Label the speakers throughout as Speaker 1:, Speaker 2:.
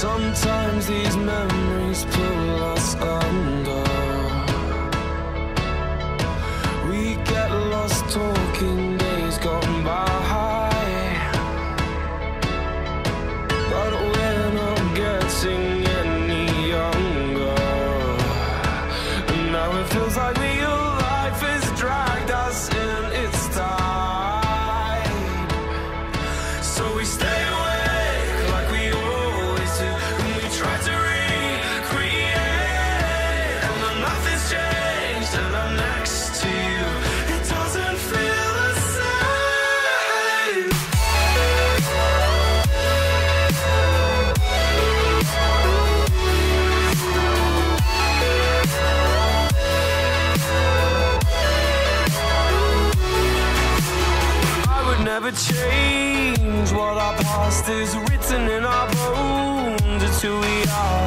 Speaker 1: Sometimes these memories pull us under. We get lost talking days gone by. But we're not getting any younger. And now it feels like real life has dragged us in its tide. So we stay never change what our past is written in our bones. It's who we are.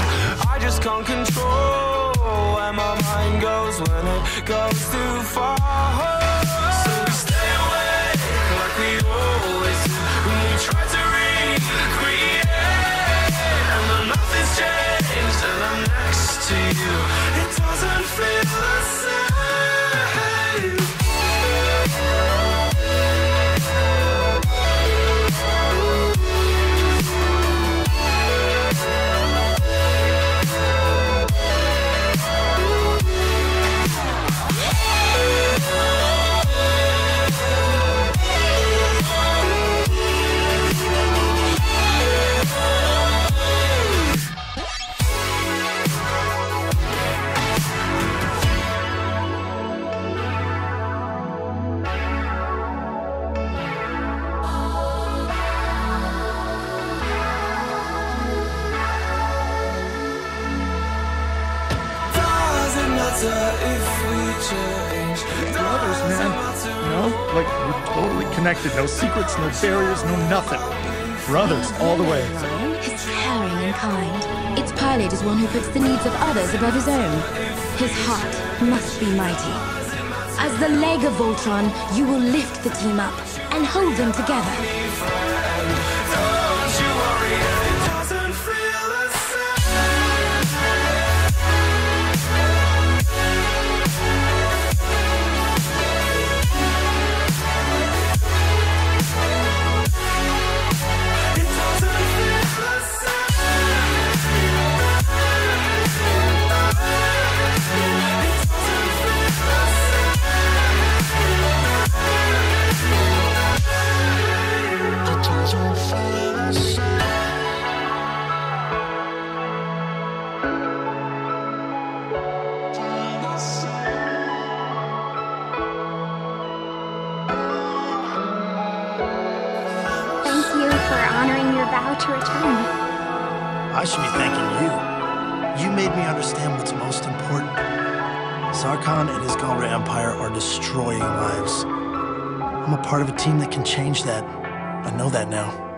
Speaker 1: I just can't control where my mind goes when it goes too far.
Speaker 2: Brothers, man. You know, like we're totally connected. No secrets, no barriers, no nothing. Brothers all the way.
Speaker 3: He's caring and kind. Its pilot is one who puts the needs of others above his own. His heart must be mighty. As the leg of Voltron, you will lift the team up and hold them together.
Speaker 4: Vow to return.
Speaker 5: I should be thanking you. You made me understand what's most important. Zarkon and his Galra Empire are destroying lives. I'm a part of a team that can change that. I know that now.